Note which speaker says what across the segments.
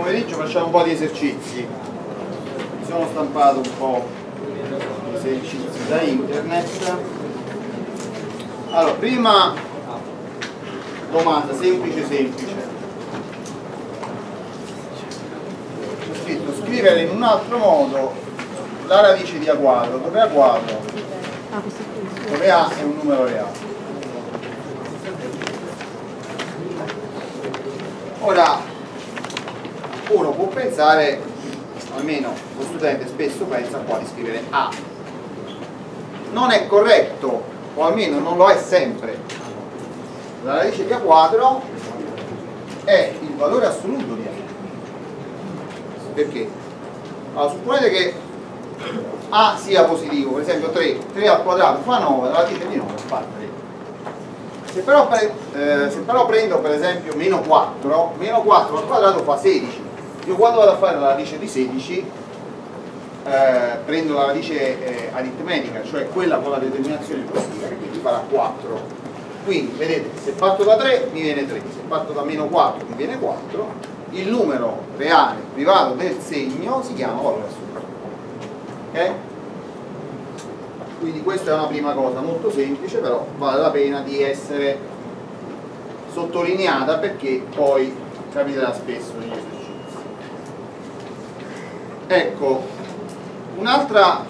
Speaker 1: pomeriggio facciamo un po' di esercizi. Mi sono stampato un po' di esercizi da internet. Allora prima domanda semplice semplice. Ho scritto scrivere in un altro modo la radice di a quadro dove a quadro dove a? È un numero reale. Ora uno può pensare, almeno lo studente spesso pensa qua di scrivere A. Non è corretto, o almeno non lo è sempre. La radice di A quadro è il valore assoluto di A. Perché? Allora, supponete che A sia positivo, per esempio 3, 3 al quadrato fa 9, la radice di 9 fa 3. Se però, eh, se però prendo per esempio meno 4, meno 4 al quadrato fa 16 io quando vado a fare la radice di 16 eh, prendo la radice eh, aritmetica, cioè quella con la determinazione positiva, che quindi farà 4. Quindi, vedete, se parto da 3 mi viene 3, se parto da meno 4 mi viene 4, il numero reale privato del segno si chiama valore assoluto. Ok? Quindi questa è una prima cosa molto semplice, però vale la pena di essere sottolineata perché poi capiterà spesso negli esercizi. Ecco, un'altra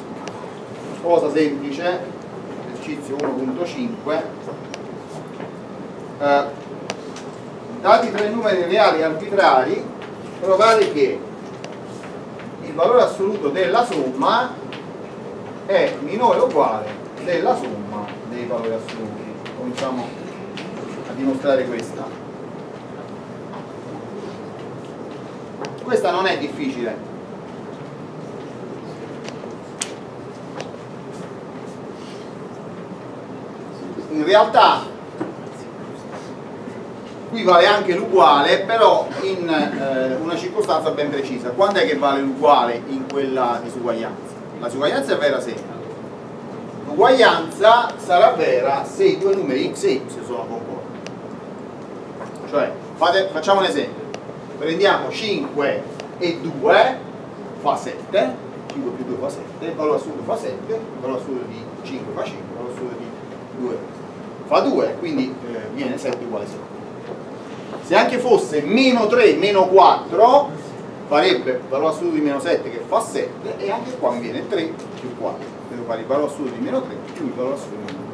Speaker 1: cosa semplice, esercizio 1.5, eh, dati tre numeri reali arbitrari, trovare che il valore assoluto della somma è minore o uguale della somma dei valori assoluti. Cominciamo a dimostrare questa. Questa non è difficile, in realtà qui vale anche l'uguale però in eh, una circostanza ben precisa. Quando è che vale l'uguale in quella disuguaglianza? la disuguaglianza è vera se l'uguaglianza sarà vera se i due numeri x e y sono concordi. Cioè fate, facciamo un esempio. Prendiamo 5 e 2 fa 7 5 più 2 fa 7 il valore assoluto fa 7 il valore assoluto di 5 fa 5 il valore assoluto di 2 fa 2, quindi eh, viene 7 uguale 7. Se anche fosse meno 3 meno 4, farebbe valore assoluto di meno 7 che fa 7 e anche qua mi viene 3 più 4. Devo fare il valore assoluto di meno 3 più il valore assoluto di meno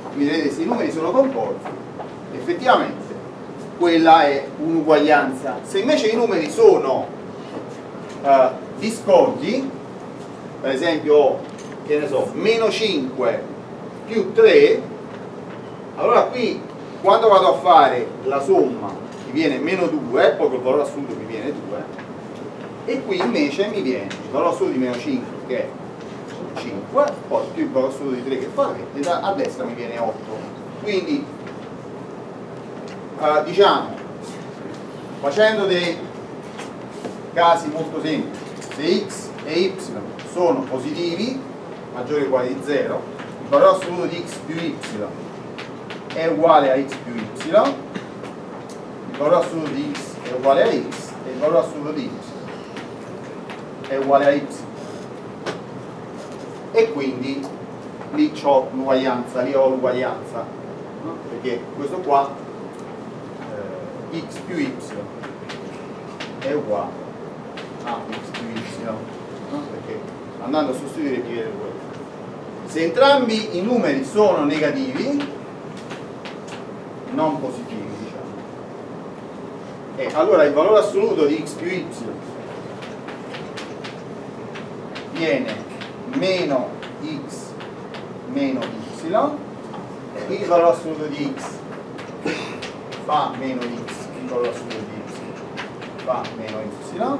Speaker 1: 4. Quindi vedete se i numeri sono concordi, effettivamente quella è un'uguaglianza. Se invece i numeri sono uh, discordi, per esempio, che ne so, meno 5 più 3, allora qui quando vado a fare la somma mi viene meno 2 poi col valore assoluto mi viene 2 e qui invece mi viene il valore assoluto di meno 5 che è 5 poi più il valore assoluto di 3 che fa 3 e a destra mi viene 8 quindi eh, diciamo facendo dei casi molto semplici se x e y sono positivi maggiori o uguali di 0 il valore assoluto di x più y è uguale a x più y, il valore assoluto di x è uguale a x e il valore assoluto di y è uguale a y. E quindi lì ho l'uguaglianza, lì ho l'uguaglianza, no? perché questo qua eh, x più y è uguale a x più y, no? perché andando a sostituire mi viene quello. Se entrambi i numeri sono negativi, non positivi diciamo. e allora il valore assoluto di x più y viene meno x meno y il valore assoluto di x fa meno x il valore assoluto di y fa meno y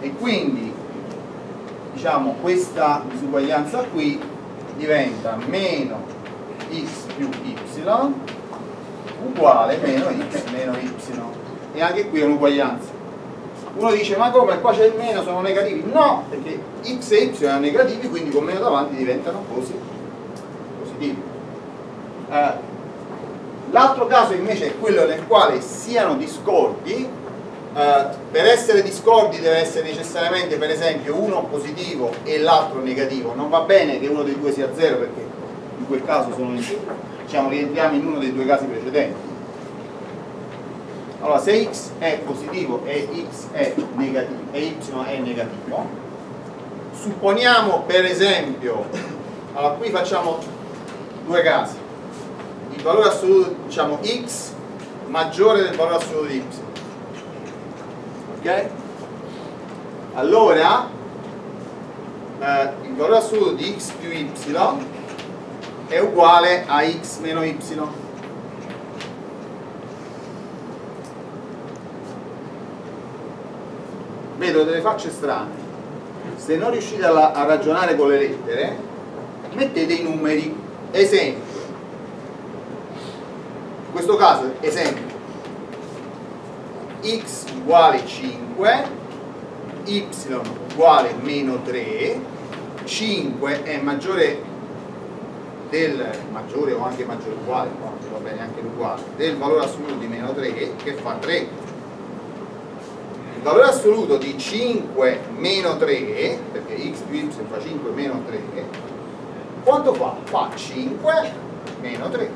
Speaker 1: e quindi diciamo questa disuguaglianza qui diventa meno x più y uguale meno x meno y e anche qui è un'uguaglianza. Uno dice ma come? Qua c'è il meno sono negativi. No perché x e y sono negativi quindi con meno davanti diventano così positivi. Eh, l'altro caso invece è quello nel quale siano discordi eh, per essere discordi deve essere necessariamente per esempio uno positivo e l'altro negativo. Non va bene che uno dei due sia zero perché in quel caso sono, diciamo, rientriamo in uno dei due casi precedenti. Allora se x è positivo e x è negativo e y è negativo supponiamo per esempio allora qui facciamo due casi. Il valore assoluto diciamo x maggiore del valore assoluto di y. Ok? allora eh, il valore assoluto di x più y è uguale a x meno y. Vedo delle facce strane. Se non riuscite a, a ragionare con le lettere mettete i numeri. Esempio. In questo caso esempio. X uguale 5 y uguale meno 3 5 è maggiore del maggiore o anche maggiore uguale va bene anche l'uguale del valore assoluto di meno 3 che fa 3 il valore assoluto di 5 meno 3 perché x più y fa 5 meno 3 quanto fa? fa 5 meno 3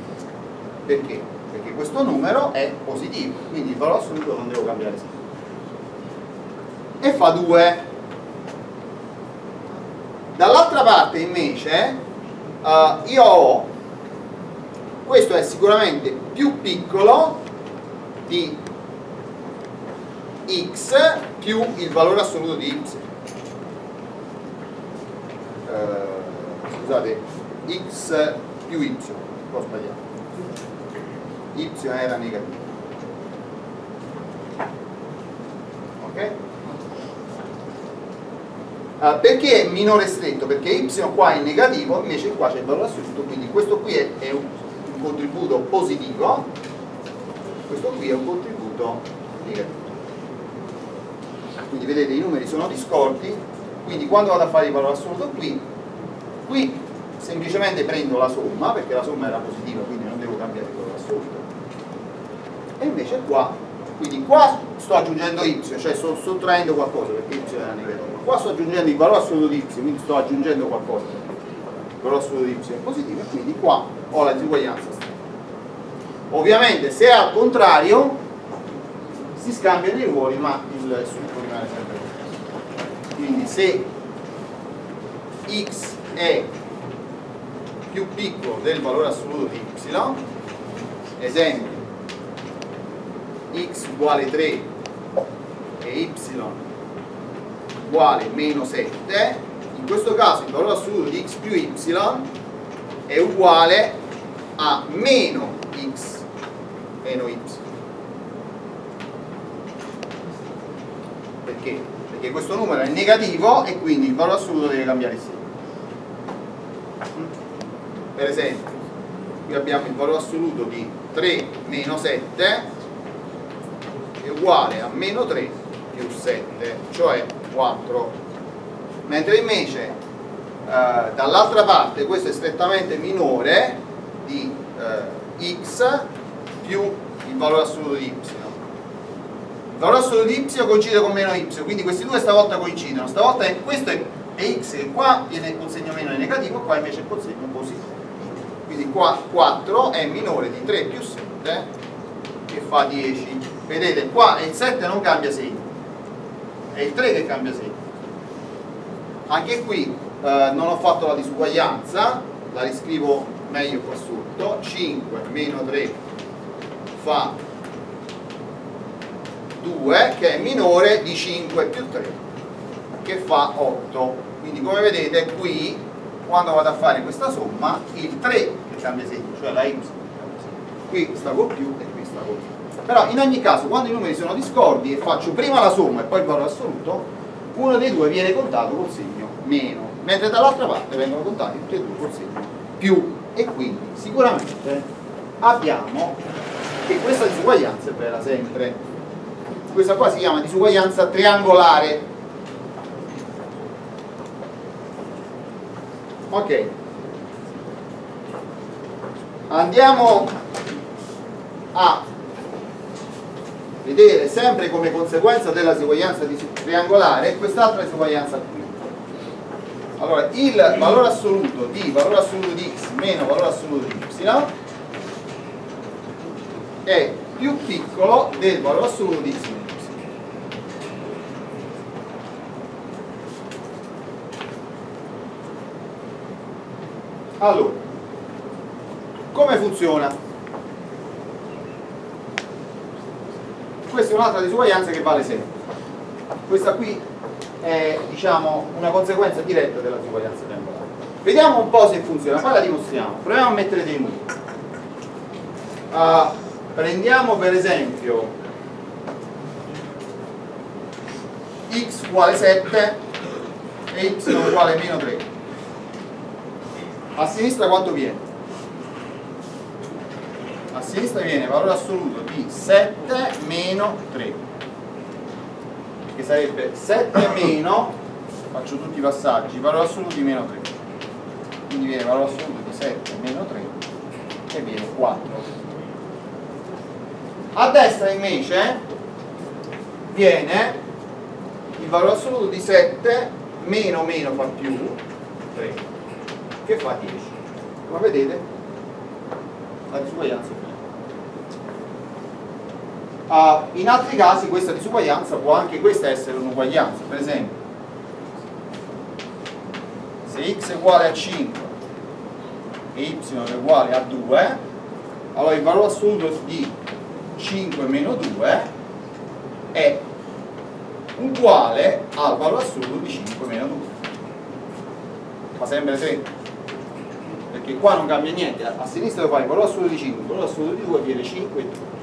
Speaker 1: perché? perché questo numero è positivo, quindi il valore assoluto non devo cambiare segno. E fa 2. Dall'altra parte invece uh, io ho, questo è sicuramente più piccolo di x più il valore assoluto di y. Uh, scusate, x più y, ho sbagliato y era negativo ok? Uh, perché è minore stretto? perché y qua è negativo invece qua c'è il valore assoluto quindi questo qui è, è un, un contributo positivo questo qui è un contributo negativo quindi vedete i numeri sono discordi quindi quando vado a fare il valore assoluto qui qui semplicemente prendo la somma perché la somma era positiva quindi non devo cambiare il valore assoluto e invece qua quindi qua sto aggiungendo y cioè sto sottraendo qualcosa perché y era negativo qua sto aggiungendo il valore assoluto di y quindi sto aggiungendo qualcosa. Il valore assoluto di y è positivo e quindi qua ho la disuguaglianza. Stretta ovviamente se è al contrario si scambiano i ruoli ma il succo rimane sempre lo quindi se x è più piccolo del valore assoluto di y esempio x uguale 3 e y uguale meno 7 in questo caso il valore assoluto di x più y è uguale a meno x meno y perché? perché questo numero è negativo e quindi il valore assoluto deve cambiare segno per esempio qui abbiamo il valore assoluto di 3 meno 7 è uguale a meno 3 più 7, cioè 4. Mentre invece eh, dall'altra parte questo è strettamente minore di eh, x più il valore assoluto di y. Il valore assoluto di y coincide con meno y, quindi questi due stavolta coincidono. Stavolta è, questo è, è x che qua viene col segno meno è negativo, qua invece è col segno positivo. Quindi qua 4 è minore di 3 più 7 che fa 10 vedete qua il 7 non cambia segno è il 3 che cambia segno anche qui eh, non ho fatto la disuguaglianza la riscrivo meglio qua sotto 5 meno 3 fa 2 che è minore di 5 più 3 che fa 8 quindi come vedete qui quando vado a fare questa somma il 3 che cambia segno cioè la y qui sta con più e qui sta con più però in ogni caso quando i numeri sono discordi e faccio prima la somma e poi il valore assoluto uno dei due viene contato col segno meno mentre dall'altra parte vengono contati tutti e due col segno più. E quindi sicuramente abbiamo che questa disuguaglianza è vera sempre. Questa qua si chiama disuguaglianza triangolare. Ok. Andiamo a vedere sempre come conseguenza della disuguaglianza triangolare quest'altra disuguaglianza qui. Allora, il valore assoluto di valore assoluto di x meno valore assoluto di y è più piccolo del valore assoluto di x meno y. Allora, come funziona? Questa è un'altra disuguaglianza che vale sempre. Questa qui è diciamo una conseguenza diretta della disuguaglianza triangolare vediamo un po' se funziona poi la dimostriamo. Proviamo a mettere dei numeri uh, prendiamo per esempio x uguale 7 e y uguale meno 3 a sinistra quanto viene? A sinistra viene valore assoluto di 7 meno 3 che sarebbe 7 meno faccio tutti i passaggi valore assoluto di meno 3 quindi viene valore assoluto di 7 meno 3 e viene 4 a destra invece viene il valore assoluto di 7 meno meno fa più 3 che fa 10 come vedete la disuguaglianza è Uh, in altri casi questa disuguaglianza può anche questa essere un'uguaglianza, per esempio. Se x è uguale a 5 e y è uguale a 2 allora il valore assoluto di 5 meno 2 è uguale al valore assoluto di 5 meno 2 fa sempre 3 perché qua non cambia niente. A sinistra devo fare il valore assoluto di 5 il valore assoluto di 2 viene 5 e 2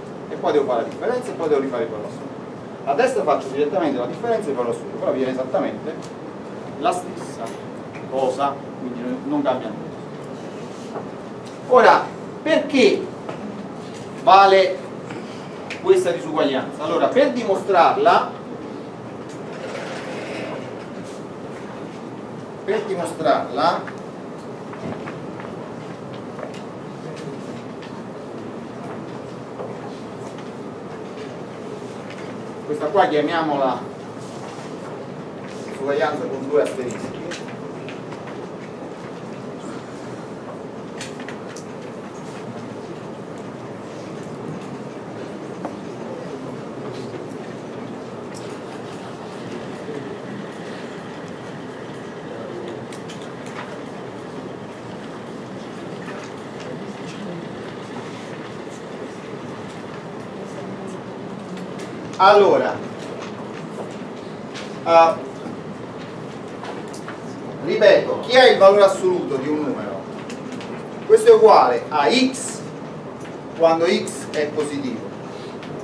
Speaker 1: poi devo fare la differenza e poi devo rifare valore assoluto a destra faccio direttamente la differenza e valore assoluto però viene esattamente la stessa cosa quindi non cambia nulla ora perché vale questa disuguaglianza? allora per dimostrarla per dimostrarla questa qua chiamiamola uguaglianza con due asterischi allora uh, ripeto chi è il valore assoluto di un numero? Questo è uguale a x quando x è positivo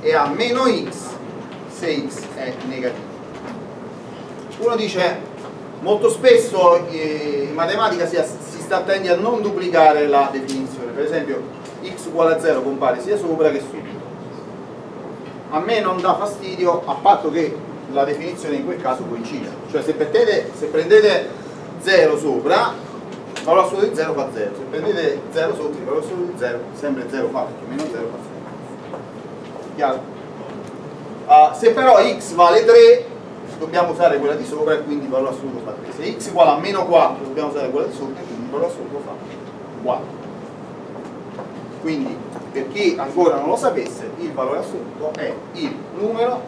Speaker 1: e a meno x se x è negativo. Uno dice molto spesso eh, in matematica si, si sta attenti a non duplicare la definizione. Per esempio x uguale a 0 compare sia sopra che sotto a me non dà fastidio a patto che la definizione in quel caso coincida. Cioè se prendete, se prendete 0 sopra il valore assoluto di 0 fa 0 se prendete 0 sotto il valore assoluto di 0 sempre 0 fa perché meno 0 fa 0 chiaro? Uh, se però x vale 3 dobbiamo usare quella di sopra e quindi il valore assoluto fa 3 se x uguale a meno 4 dobbiamo usare quella di sotto e quindi il valore assoluto fa 4 quindi per chi ancora non lo sapesse il valore assoluto è il numero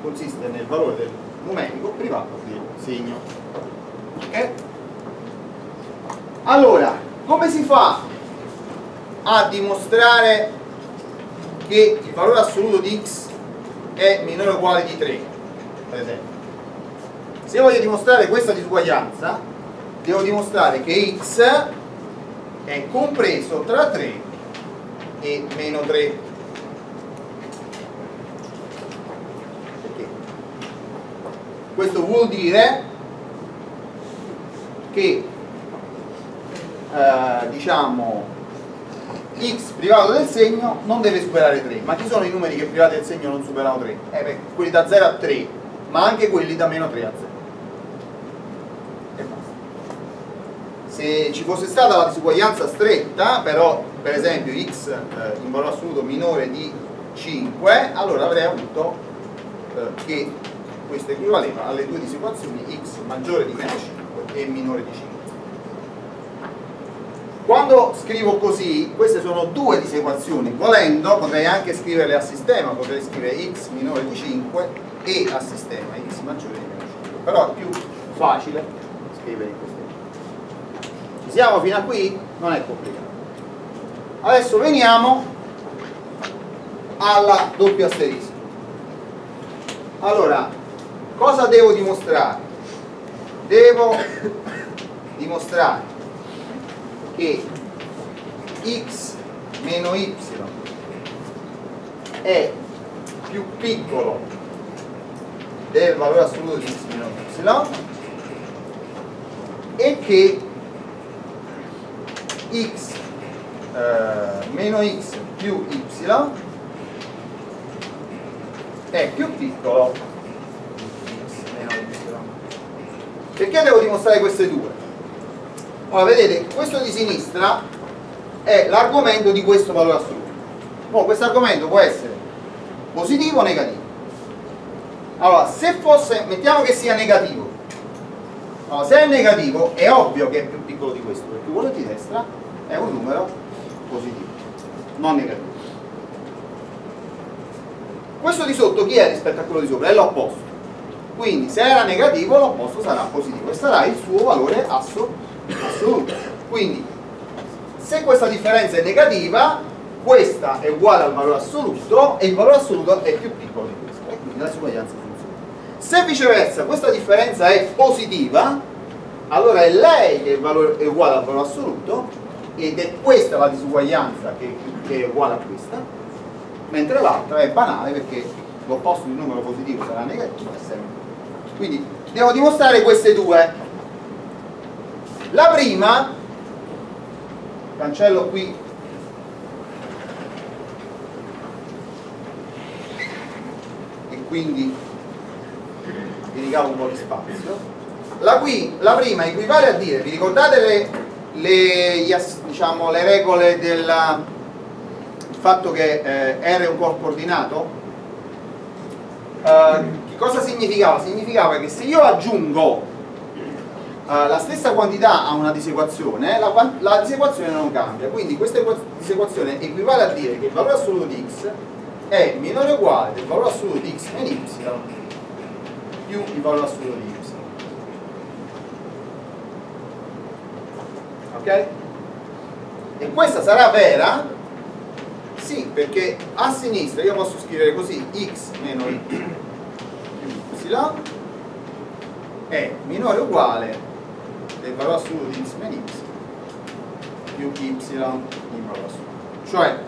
Speaker 1: consiste nel valore del numerico privato del segno ok? allora come si fa a dimostrare che il valore assoluto di x è minore o uguale di 3 per esempio se voglio dimostrare questa disuguaglianza devo dimostrare che x è compreso tra 3 e meno 3 perché? questo vuol dire che eh, diciamo x privato del segno non deve superare 3 ma chi sono i numeri che privati del segno non superano 3? Eh beh, quelli da 0 a 3 ma anche quelli da meno 3 a 0 se ci fosse stata la disuguaglianza stretta, però per esempio x eh, in valore assoluto minore di 5 allora avrei avuto eh, che questo equivaleva alle due disequazioni x maggiore di meno 5 e minore di 5 quando scrivo così, queste sono due disequazioni, volendo potrei anche scriverle a sistema, potrei scrivere x minore di 5 e a sistema x maggiore di meno 5, però è più facile scrivere in questo modo. Siamo fino a qui? Non è complicato. Adesso veniamo alla doppia asterisco. Allora, cosa devo dimostrare? Devo dimostrare che x meno y è più piccolo del valore assoluto di x meno y e che x eh, meno x più y è più piccolo x meno y perché devo dimostrare queste due? Ora vedete, questo di sinistra è l'argomento di questo valore assoluto. Ora, questo argomento può essere positivo o negativo. Allora, se fosse, mettiamo che sia negativo. Allora, se è negativo è ovvio che è più piccolo di questo, perché quello di destra è un numero positivo, non negativo. Questo di sotto chi è rispetto a quello di sopra? È l'opposto. Quindi se era negativo l'opposto sarà positivo e sarà il suo valore assoluto. Quindi, se questa differenza è negativa, questa è uguale al valore assoluto e il valore assoluto è più piccolo di questo. E quindi la disuguaglianza. Se viceversa questa differenza è positiva, allora è lei che è, uguale al valore assoluto ed è questa la disuguaglianza che, che è uguale a questa, mentre l'altra è banale perché l'opposto di un numero positivo sarà negativo è sempre. Quindi devo dimostrare queste due la prima, cancello qui e quindi vi un po' di spazio. La, qui, la prima equivale a dire, vi ricordate le, le, diciamo, le regole del fatto che eh, R è un corpo ordinato? Eh, che cosa significava? Significava che se io aggiungo uh, la stessa quantità ha una disequazione, la, la, disequazione non cambia, quindi questa disequazione equivale a dire che il valore assoluto di x è minore o uguale del valore assoluto di x meno y più il valore assoluto di y. Ok? E questa sarà vera? Sì, perché a sinistra io posso scrivere così x meno y più y è minore o uguale del valore assoluto di x meno x più y in valore assoluto. Cioè,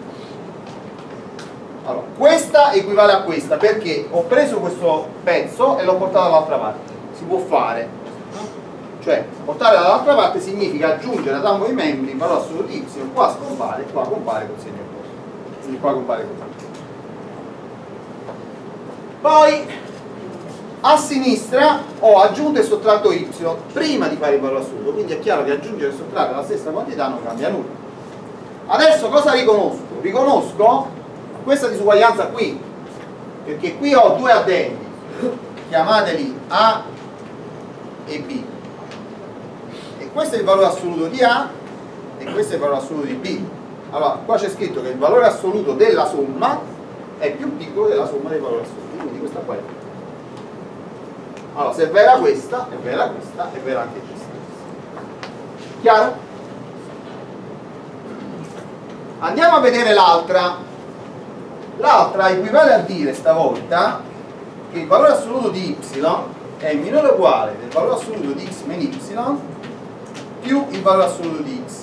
Speaker 1: allora, questa equivale a questa perché ho preso questo pezzo e l'ho portato dall'altra parte. Si può fare. Cioè, portare dall'altra parte significa aggiungere ad ambo i membri il valore assoluto y, qua scompare, qua compare col segno opposto. Quindi qua compare così. Poi a sinistra ho aggiunto e sottratto y prima di fare il valore assoluto quindi è chiaro che aggiungere e sottrarre la stessa quantità non cambia nulla adesso cosa riconosco? riconosco questa disuguaglianza qui perché qui ho due addendi chiamateli A e B e questo è il valore assoluto di A e questo è il valore assoluto di B allora qua c'è scritto che il valore assoluto della somma è più piccolo della somma dei valori assoluti quindi questa qua è allora, se è vera questa, è vera questa, è vera anche questa. Chiaro? Andiamo a vedere l'altra. L'altra equivale a dire stavolta che il valore assoluto di y è minore o uguale del valore assoluto di x meno y più il valore assoluto di x.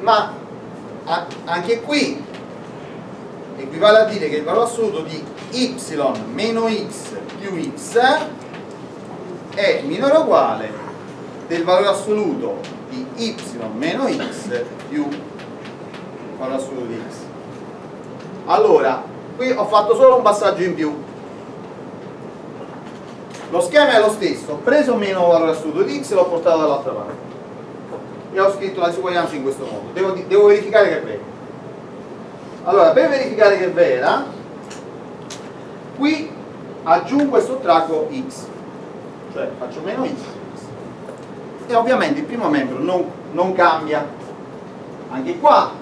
Speaker 1: Ma anche qui equivale a dire che il valore assoluto di y meno x più x è minore o uguale del valore assoluto di y meno x più il valore assoluto di x. Allora qui ho fatto solo un passaggio in più. Lo schema è lo stesso ho preso meno valore assoluto di x e l'ho portato dall'altra parte. E ho scritto la disuguaglianza in questo modo. Devo, devo verificare che è vero allora per verificare che è vera qui aggiungo e sottraggo x. Cioè faccio meno x. E ovviamente il primo membro non, non cambia. Anche qua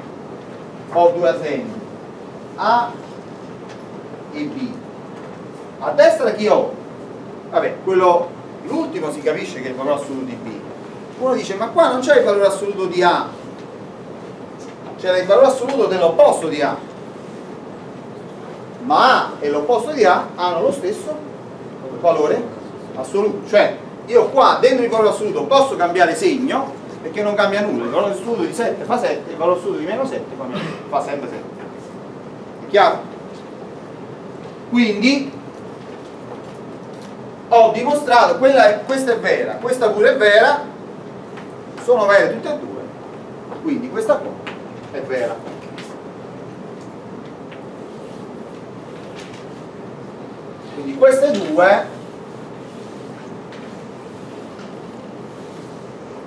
Speaker 1: ho due assegni A e B. A destra chi ho? vabbè quello l'ultimo si capisce che è il valore assoluto di B. Uno dice ma qua non c'è il valore assoluto di A. C'era il valore assoluto dell'opposto di A. Ma A e l'opposto di A hanno lo stesso valore assoluto. Cioè io qua dentro il valore assoluto posso cambiare segno perché non cambia nulla il valore assoluto di 7 fa 7 il valore assoluto di meno 7 fa sempre 7 è chiaro? quindi ho dimostrato quella questa è vera questa pure è vera sono vere tutte e due. Quindi questa qua è vera. Quindi queste due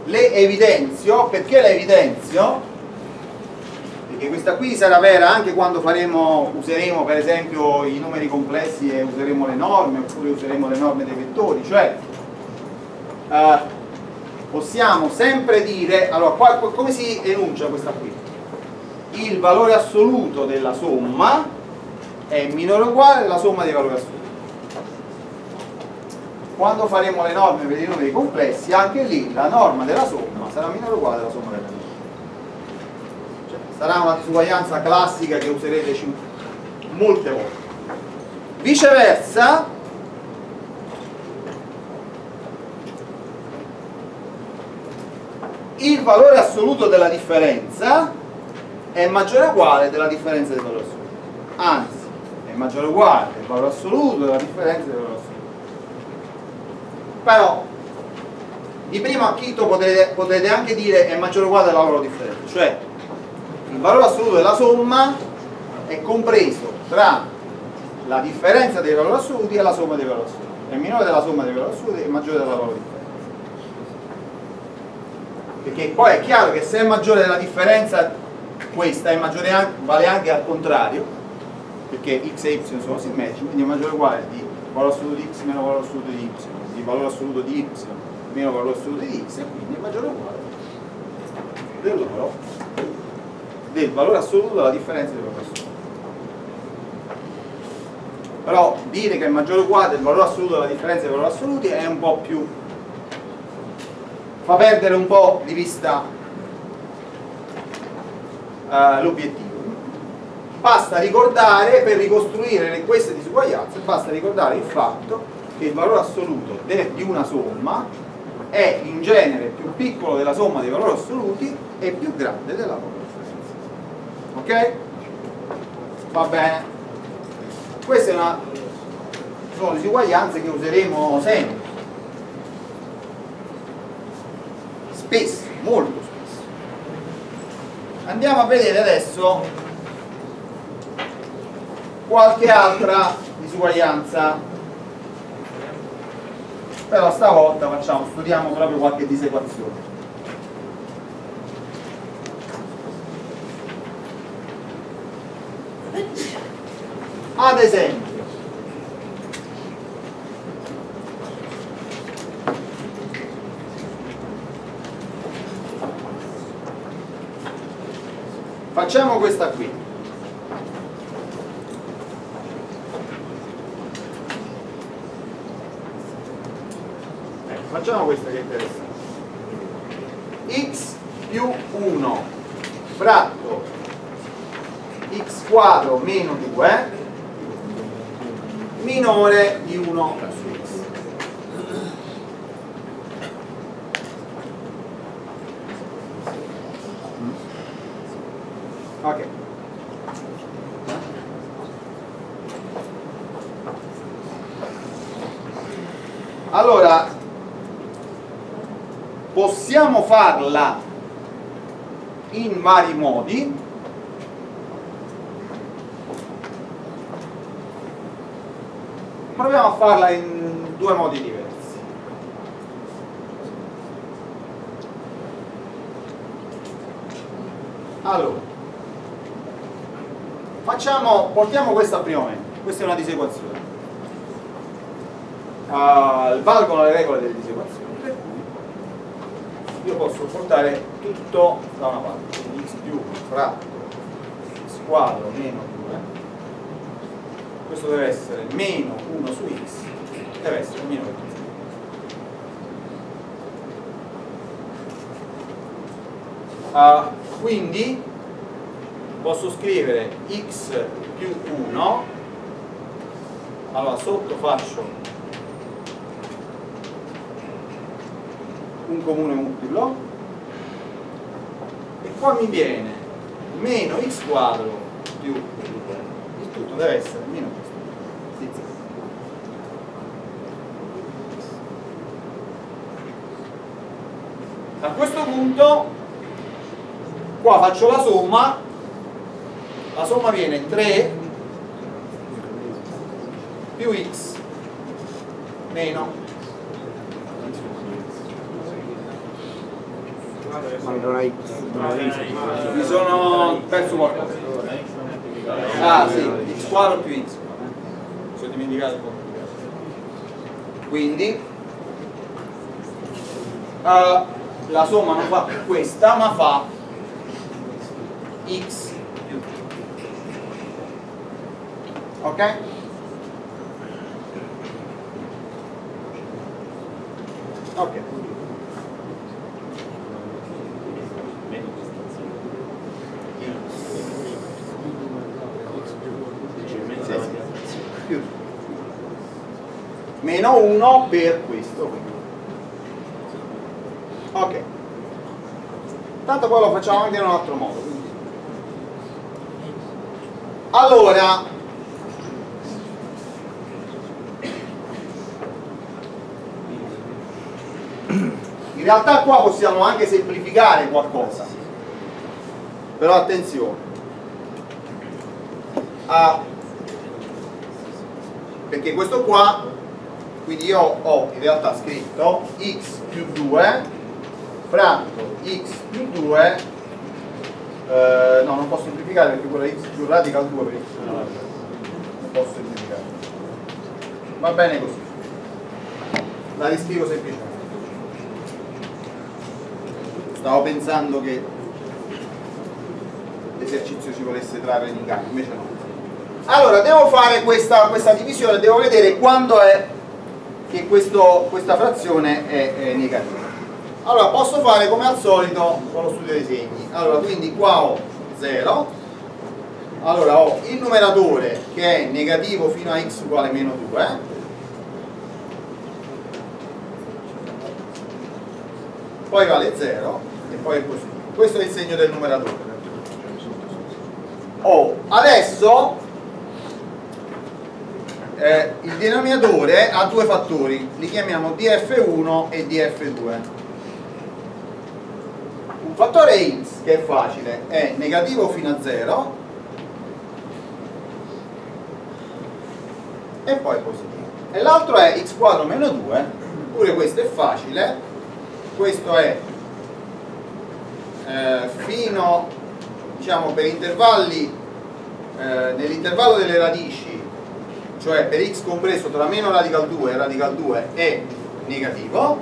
Speaker 1: le evidenzio perché le evidenzio perché questa qui sarà vera anche quando faremo, useremo per esempio i numeri complessi e useremo le norme oppure useremo le norme dei vettori cioè eh, possiamo sempre dire allora qua, come si enuncia questa qui? il valore assoluto della somma è minore o uguale alla somma dei valori assoluti quando faremo le norme per i numeri complessi anche lì la norma della somma sarà minore o uguale alla somma della somma cioè, sarà una disuguaglianza classica che userete molte volte. Viceversa il valore assoluto della differenza è maggiore o uguale della differenza dei valori assoluti anzi è maggiore o uguale del valore assoluto della differenza dei valori assoluti però di primo acchito potete, potete anche dire è maggiore o uguale del valore differente cioè il valore assoluto della somma è compreso tra la differenza dei valori assoluti e la somma dei valori assoluti. È minore della somma dei valori assoluti e maggiore della valore differenza. Perché poi è chiaro che se è maggiore della differenza questa è maggiore anche, vale anche al contrario perché x e y sono simmetrici quindi è maggiore o uguale di valore assoluto di x meno valore assoluto di y valore assoluto di y meno valore assoluto di x e quindi è maggiore o uguale. Del loro del valore assoluto della differenza dei valori assoluti però dire che è maggiore o uguale del valore assoluto della differenza dei valori assoluti è un po' più fa perdere un po' di vista uh, l'obiettivo. Basta ricordare per ricostruire queste disuguaglianze basta ricordare il fatto che il valore assoluto di una somma è in genere più piccolo della somma dei valori assoluti e più grande della loro differenza ok? va bene. Queste una, sono disuguaglianze che useremo sempre. Spesso, molto spesso. Andiamo a vedere adesso qualche altra disuguaglianza però stavolta facciamo, studiamo proprio qualche disequazione. Ad esempio facciamo questa qui facciamo questa che è interessante. X più 1 fratto x quadro meno 2 minore di 1 su x. Ok allora possiamo farla in vari modi. Proviamo a farla in due modi diversi. Allora facciamo, portiamo questa a primo momento. Questa è una disequazione. Uh, valgono le regole delle disequazioni io posso portare tutto da una parte quindi x più fratto x quadro meno 2 questo deve essere meno 1 su x deve essere meno 20 Uh, quindi posso scrivere x più 1 allora sotto faccio un comune multiplo e qua mi viene meno x quadro più il tutto deve essere meno questo. A questo punto qua faccio la somma. La somma viene 3 più x meno
Speaker 2: ma non x
Speaker 1: mi sono perso qualcosa. Ah sì x quadro più x. Mi sono dimenticato quindi? Uh, la somma non fa questa ma fa x più ok? ok più meno 1 per questo. Ok. Tanto poi lo facciamo anche in un altro modo allora. In realtà qua possiamo anche semplificare qualcosa. Però attenzione. Ah, perché questo qua quindi io ho in realtà scritto x più 2 fratto x più 2 eh, no, non posso semplificare perché quella x più radical 2 per x non posso semplificare. Va bene così. La riscrivo semplicemente. Stavo pensando che l'esercizio ci volesse trarre in inganno, invece no. Allora, devo fare questa, questa divisione, devo vedere quando è che questo, questa frazione è, è negativa. Allora posso fare come al solito con lo studio dei segni. Allora quindi qua ho 0 allora ho il numeratore che è negativo fino a x uguale meno 2 poi vale 0 e poi è così. Questo è il segno del numeratore. Oh, adesso eh, il denominatore ha due fattori li chiamiamo df1 e df2 fattore x che è facile è negativo fino a 0 e poi positivo. E l'altro è x quadro meno 2 pure questo è facile. Questo è eh, fino diciamo per intervalli eh, nell'intervallo delle radici cioè per x compreso tra meno radical 2 e radical 2 è negativo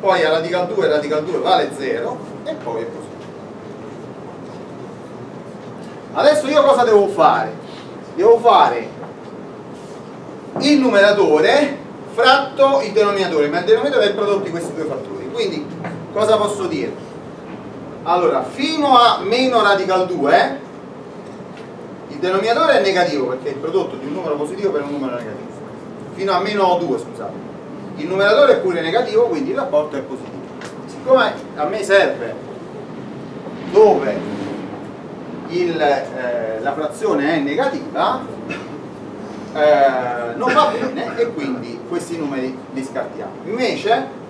Speaker 1: poi a radical 2 radical 2 vale 0 e poi è così adesso io cosa devo fare? devo fare il numeratore fratto il denominatore ma il denominatore è il prodotto di questi due fattori quindi cosa posso dire? allora fino a meno radical 2 il denominatore è negativo perché è il prodotto di un numero positivo per un numero negativo. Fino a meno 2 scusate. Il numeratore è pure negativo quindi il rapporto è positivo. Siccome a me serve dove il, eh, la frazione è negativa eh, non va bene e quindi questi numeri li scartiamo. Invece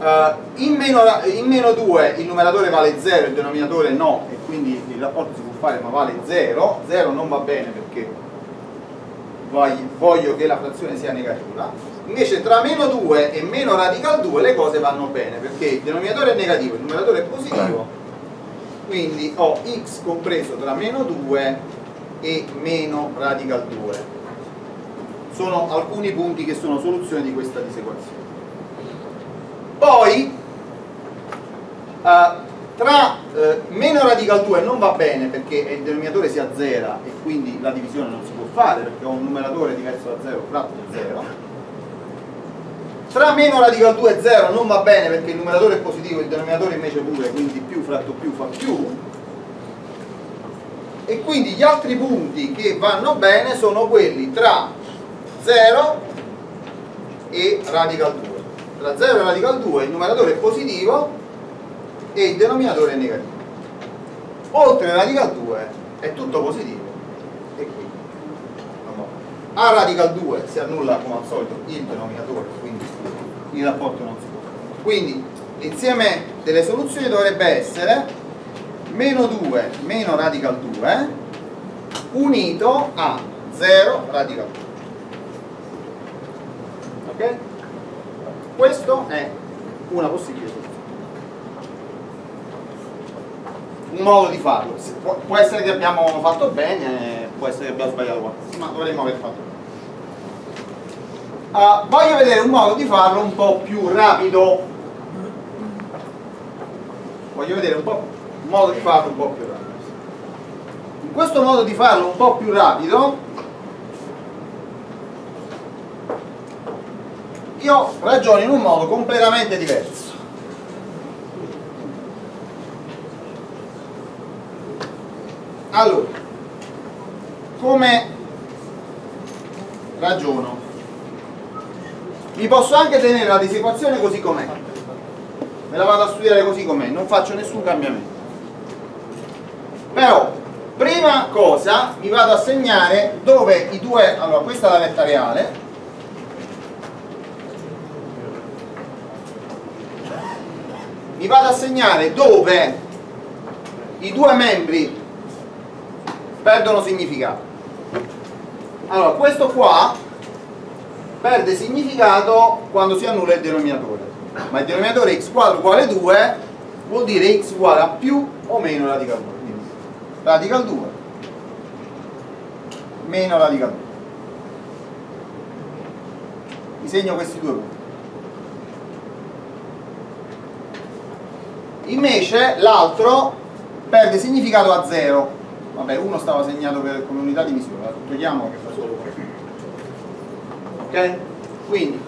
Speaker 1: in, meno, in meno 2 il numeratore vale 0 il denominatore no e quindi il rapporto si può fare ma vale 0 0 non va bene perché voglio che la frazione sia negativa. Invece tra meno 2 e meno radical 2 le cose vanno bene perché il denominatore è negativo il numeratore è positivo. Quindi ho x compreso tra meno 2 e meno radical 2 sono alcuni punti che sono soluzione di questa disequazione poi eh, tra eh, meno radical 2 non va bene perché il denominatore si azzera e quindi la divisione non si può fare perché ho un numeratore diverso da 0 fratto 0 tra meno radical 2 e 0 non va bene perché il numeratore è positivo, il denominatore invece pure, quindi più fratto più fa più. E quindi gli altri punti che vanno bene sono quelli tra 0 e radical 2. Tra 0 e radical 2 il numeratore è positivo e il denominatore è negativo. Oltre radical 2 è tutto positivo e quindi a radical 2 si annulla come al solito il denominatore, quindi il rapporto non si può. Quindi l'insieme delle soluzioni dovrebbe essere meno 2 meno radical 2 unito a 0 radical 2. Ok? Questo è una possibile. Un modo di farlo. Può essere che abbiamo fatto bene, può essere che abbiamo sbagliato qualcosa, ma dovremmo aver fatto bene. Uh, voglio vedere un modo di farlo un po' più rapido voglio vedere un, un modo di farlo un po' più rapido in questo modo di farlo un po' più rapido io ragiono in un modo completamente diverso. Allora come ragiono? Mi posso anche tenere la disequazione così com'è. Me la vado a studiare così com'è non faccio nessun cambiamento. Però prima cosa mi vado a segnare dove i due allora questa è la retta reale mi vado a segnare dove i due membri perdono significato. Allora questo qua perde significato quando si annulla il denominatore. Ma il denominatore x quadro uguale 2 vuol dire x uguale a più o meno radical 2 quindi radical 2 meno radical 2 disegno questi due punti invece l'altro perde significato a 0 vabbè uno stava segnato per, come unità di misura togliamo che fa solo questo ok? Quindi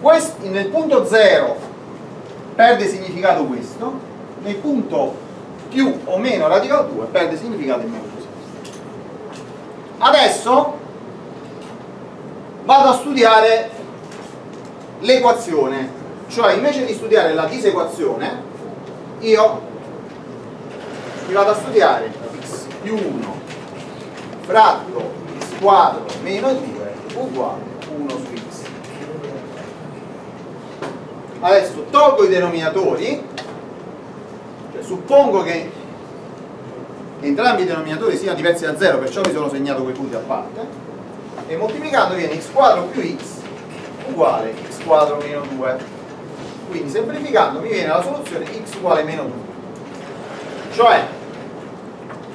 Speaker 1: questi, nel punto 0 perde significato questo, nel punto più o meno radical 2 perde significato in meno questo. Adesso vado a studiare l'equazione, cioè invece di studiare la disequazione, io mi vado a studiare. X più 1 fratto x quadro meno 2 uguale 1 su x. Adesso tolgo i denominatori. Cioè, suppongo che entrambi i denominatori siano diversi da 0 perciò mi sono segnato quei punti a parte. E moltiplicando viene x quadro più x uguale x quadro meno 2 quindi semplificando mi viene la soluzione x uguale meno 2 cioè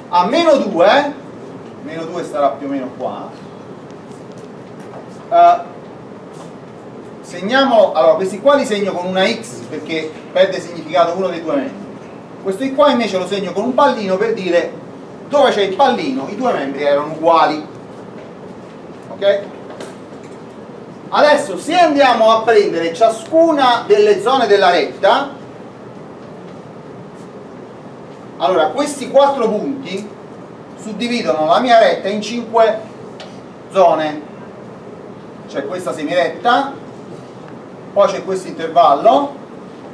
Speaker 1: a meno 2 meno 2 starà più o meno qua. Uh, segniamo, allora questi qua li segno con una X perché perde significato uno dei due membri. Questo qua invece lo segno con un pallino per dire dove c'è il pallino i due membri erano uguali. Ok? Adesso se andiamo a prendere ciascuna delle zone della retta allora questi quattro punti suddividono la mia retta in cinque zone c'è questa semiretta, poi c'è questo intervallo,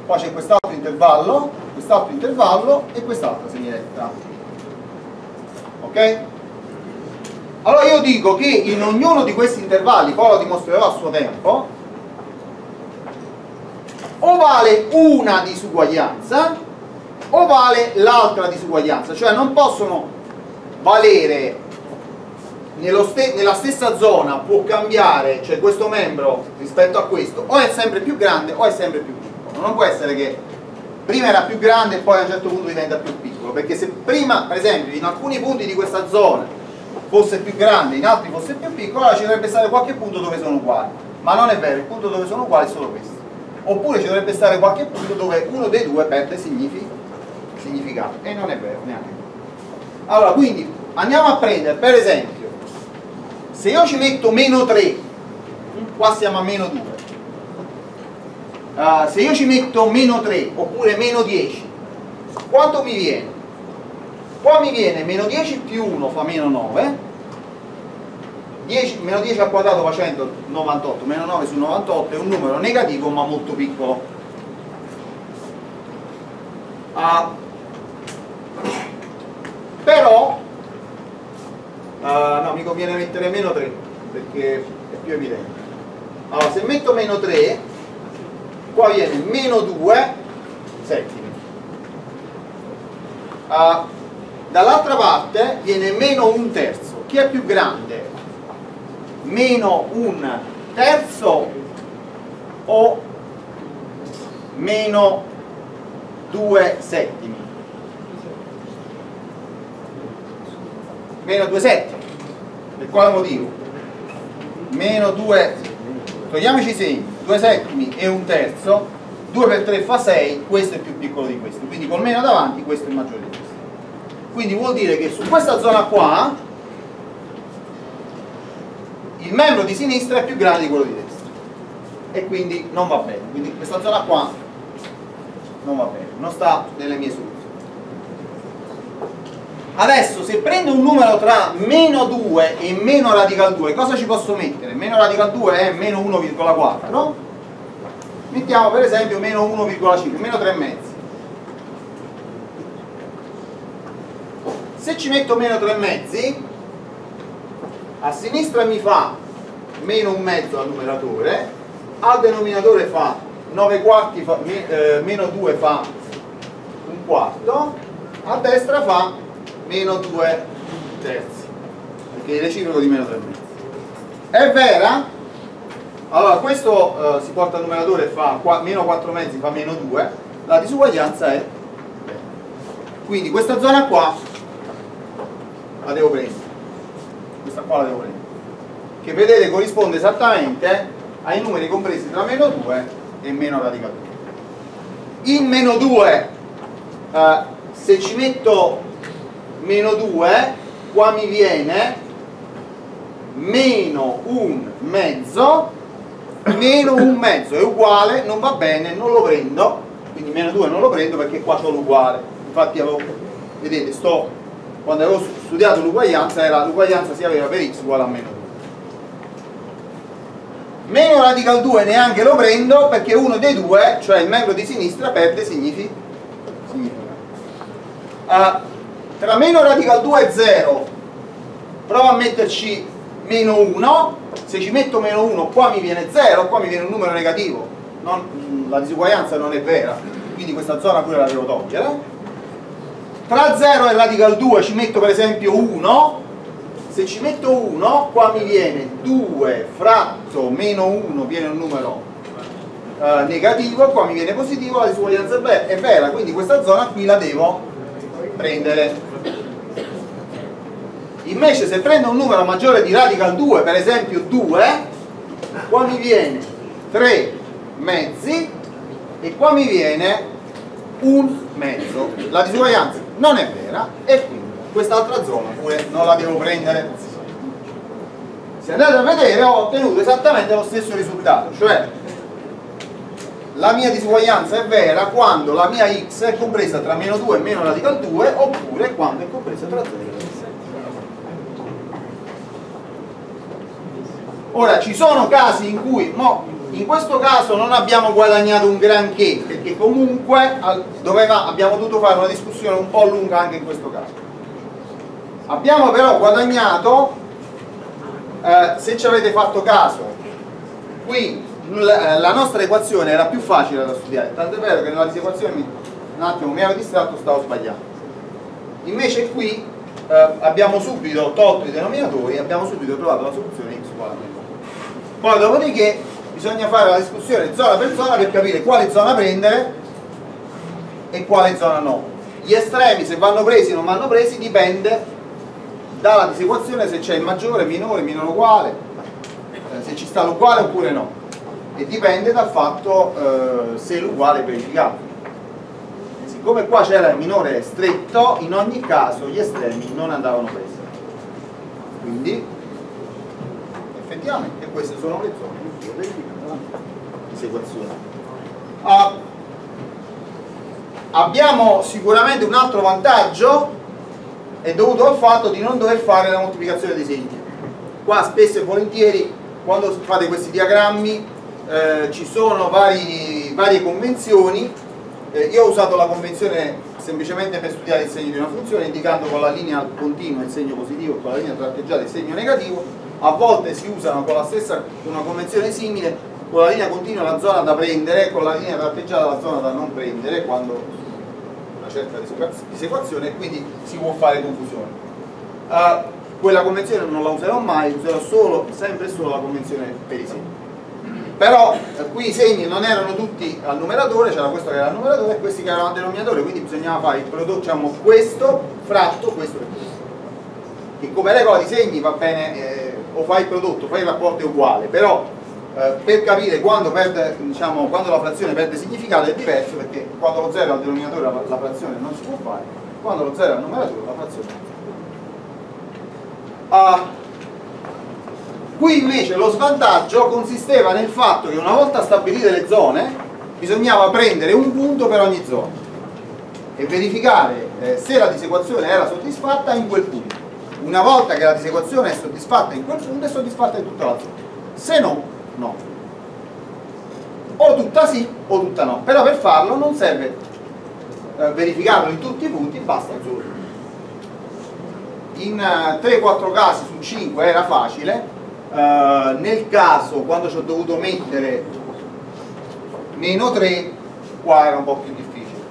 Speaker 1: poi c'è quest'altro intervallo, quest'altro intervallo e quest'altra semiretta. Ok? Allora io dico che in ognuno di questi intervalli, poi lo dimostrerò a suo tempo, o vale una disuguaglianza o vale l'altra disuguaglianza, cioè non possono valere ste nella stessa zona può cambiare, cioè questo membro rispetto a questo, o è sempre più grande o è sempre più piccolo. Non può essere che prima era più grande e poi a un certo punto diventa più piccolo perché se prima per esempio in alcuni punti di questa zona fosse più grande in altri fosse più piccolo allora ci dovrebbe stare qualche punto dove sono uguali. Ma non è vero, il punto dove sono uguali è solo questo. Oppure ci dovrebbe stare qualche punto dove uno dei due perde significato. E non è vero neanche allora quindi andiamo a prendere per esempio se io ci metto meno 3 qua siamo a meno 2 uh, se io ci metto meno 3 oppure meno 10 quanto mi viene? Qua mi viene meno 10 più 1 fa meno 9 10, meno 10 al quadrato fa 198 meno 9 su 98 è un numero negativo ma molto piccolo. Uh, però uh, no mi conviene mettere meno 3 perché è più evidente. Allora se metto meno 3 qua viene meno 2 settimi. Uh, dall'altra parte viene meno un terzo. Chi è più grande? meno un terzo o meno 2 settimi? Meno 2 settimi. Per quale motivo? meno 2 togliamoci i segni. 2 settimi e un terzo. 2 per 3 fa 6 questo è più piccolo di questo. Quindi col meno davanti questo è maggiore di questo quindi vuol dire che su questa zona qua il membro di sinistra è più grande di quello di destra. E quindi non va bene. Quindi questa zona qua non va bene non sta nelle mie soluzioni. Adesso se prendo un numero tra meno 2 e meno radical 2 cosa ci posso mettere? meno radical 2 è meno 1,4 mettiamo per esempio meno 1,5 meno 3 mezzi se ci metto meno 3 mezzi a sinistra mi fa meno un mezzo al numeratore al denominatore fa 9 quarti fa, eh, meno 2 fa un quarto a destra fa meno 2 terzi perché è reciproco di meno 3 mezzi è vera? allora questo eh, si porta al numeratore fa qua, meno 4 mezzi fa meno 2 la disuguaglianza è quindi questa zona qua la devo prendere questa qua la devo prendere che vedete corrisponde esattamente ai numeri compresi tra meno 2 e meno radical 2 in meno 2 eh, se ci metto meno 2 qua mi viene meno un mezzo meno un mezzo è uguale, non va bene, non lo prendo. Quindi meno 2 non lo prendo perché qua c'ho l'uguale infatti avevo, vedete sto quando avevo studiato l'uguaglianza era l'uguaglianza si aveva per x uguale a meno 2 meno radical 2 neanche lo prendo perché uno dei due cioè il membro di sinistra perde significa. Uh, tra meno radical 2 e 0 provo a metterci meno 1 se ci metto meno 1 qua mi viene 0 qua mi viene un numero negativo. Non, la disuguaglianza non è vera quindi questa zona pure la devo togliere tra 0 e radical 2 ci metto per esempio 1 se ci metto 1 qua mi viene 2 fratto meno 1 viene un numero eh, negativo qua mi viene positivo la disuguaglianza è vera quindi questa zona qui la devo prendere. Invece se prendo un numero maggiore di radical 2 per esempio 2 qua mi viene 3 mezzi e qua mi viene un mezzo. La disuguaglianza non è vera e quindi quest'altra zona pure non la devo prendere. Se andate a vedere ho ottenuto esattamente lo stesso risultato cioè la mia disuguaglianza è vera quando la mia x è compresa tra meno 2 e meno radical 2 oppure quando è compresa tra 0 e 7 ora ci sono casi in cui mo, in questo caso non abbiamo guadagnato un granché perché comunque doveva, abbiamo dovuto fare una discussione un po' lunga anche in questo caso. Abbiamo però guadagnato eh, se ci avete fatto caso qui la nostra equazione era più facile da studiare tanto è vero che nella disequazione un attimo mi ero distratto stavo sbagliando. Invece qui eh, abbiamo subito tolto i denominatori e abbiamo subito trovato la soluzione x uguale a meno poi dopodiché bisogna fare la discussione zona per zona per capire quale zona prendere e quale zona no. Gli estremi se vanno presi o non vanno presi dipende dalla disequazione se c'è il maggiore, minore, minore uguale, eh, se ci sta l'uguale oppure no. E dipende dal fatto eh, se l'uguale è verificato. E siccome qua c'era il minore stretto, in ogni caso gli estremi non andavano presi. Quindi effettivamente queste sono le zone verificate disequazione. Uh, abbiamo sicuramente un altro vantaggio è dovuto al fatto di non dover fare la moltiplicazione dei segni. Qua spesso e volentieri quando fate questi diagrammi eh, ci sono vari, varie convenzioni. Eh, io ho usato la convenzione semplicemente per studiare il segno di una funzione indicando con la linea continua il segno positivo e con la linea tratteggiata il segno negativo. A volte si usano con la stessa una convenzione simile con la linea continua la zona da prendere, con la linea tratteggiata la zona da non prendere quando una certa disequazione e quindi si può fare confusione. Uh, quella convenzione non la userò mai, userò solo, sempre solo la convenzione per i segni. Però eh, qui i segni non erano tutti al numeratore, c'era questo che era al numeratore e questi che erano al denominatore, quindi bisognava fare il prodotto, diciamo questo, fratto, questo e questo. Che come regola di segni va bene, eh, o fai il prodotto, fai il rapporto è uguale, però eh, per capire quando, perde, diciamo, quando, la frazione perde significato è diverso perché quando lo 0 è al denominatore la, la, frazione non si può fare, quando lo 0 è al numeratore la frazione non si può fare. Uh, qui invece lo svantaggio consisteva nel fatto che una volta stabilite le zone bisognava prendere un punto per ogni zona e verificare eh, se la disequazione era soddisfatta in quel punto. Una volta che la disequazione è soddisfatta in quel punto è soddisfatta in tutta la zona. Se no, no. O tutta sì o tutta no. Però per farlo non serve eh, verificarlo in tutti i punti, basta solo. In eh, 3-4 casi su 5 era facile, eh, nel caso quando ci ho dovuto mettere meno 3, qua era un po' più difficile.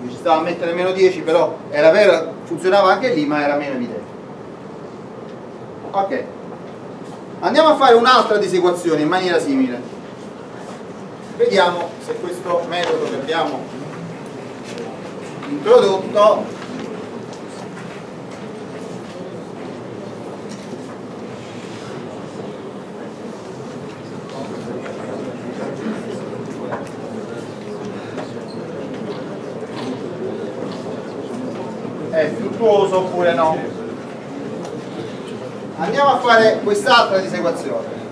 Speaker 1: Mi ci stava a mettere meno 10, però era vero, funzionava anche lì, ma era meno evidente. Ok. Andiamo a fare un'altra disequazione in maniera simile. Vediamo se questo metodo che abbiamo introdotto è fruttuoso oppure no andiamo a fare quest'altra disequazione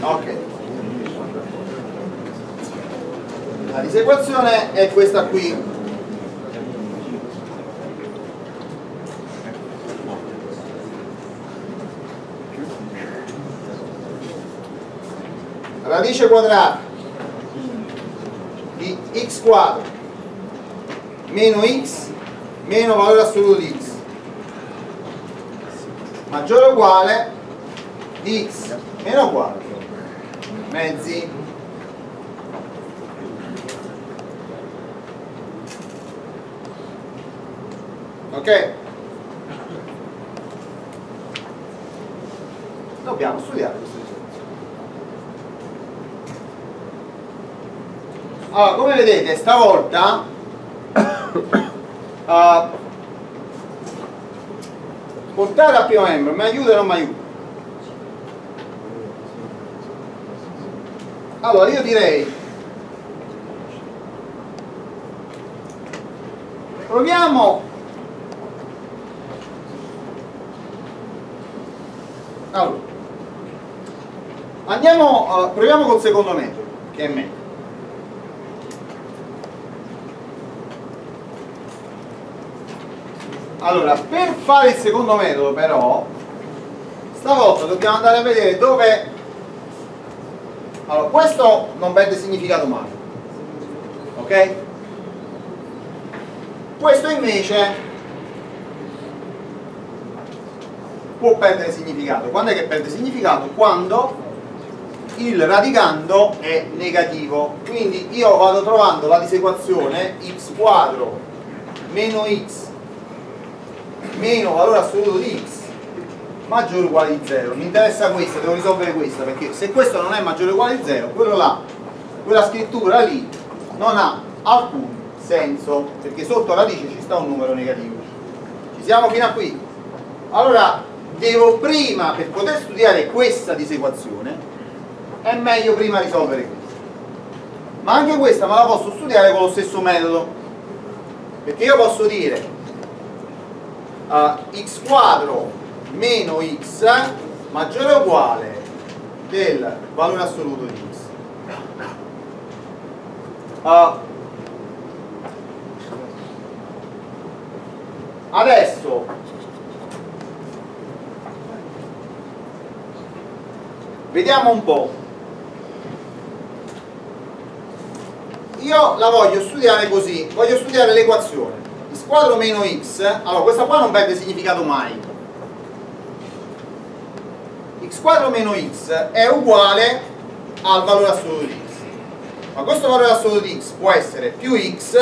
Speaker 1: ok. La disequazione è questa qui. Radice quadrata di x quadro meno x meno valore assoluto di x. Maggiore o uguale di x meno uguale. Mezzi. Ok? Dobbiamo studiare questo allora come vedete stavolta uh, portare a primo membro mi aiuta o non mi aiuta? allora io direi proviamo allora andiamo uh, proviamo col secondo metodo che è meglio allora per fare il secondo metodo però stavolta dobbiamo andare a vedere dove allora questo non perde significato mai ok? Questo invece può perdere significato. Quando è che perde significato? quando il radicando è negativo. Quindi io vado trovando la disequazione x quadro meno x meno valore assoluto di x maggiore o uguale di 0 mi interessa questa, devo risolvere questa perché se questo non è maggiore o uguale di 0 quello là, quella scrittura lì non ha alcun senso perché sotto radice ci sta un numero negativo. Ci siamo fino a qui. Allora devo prima per poter studiare questa disequazione è meglio prima risolvere questa ma anche questa me la posso studiare con lo stesso metodo. Perché io posso dire uh, x quadro meno x maggiore o uguale del valore assoluto di x. Uh, adesso. Vediamo un po' io la voglio studiare così voglio studiare l'equazione quadro meno x allora questa qua non perde significato mai. X quadro meno x è uguale al valore assoluto di x. Ma questo valore assoluto di x può essere più x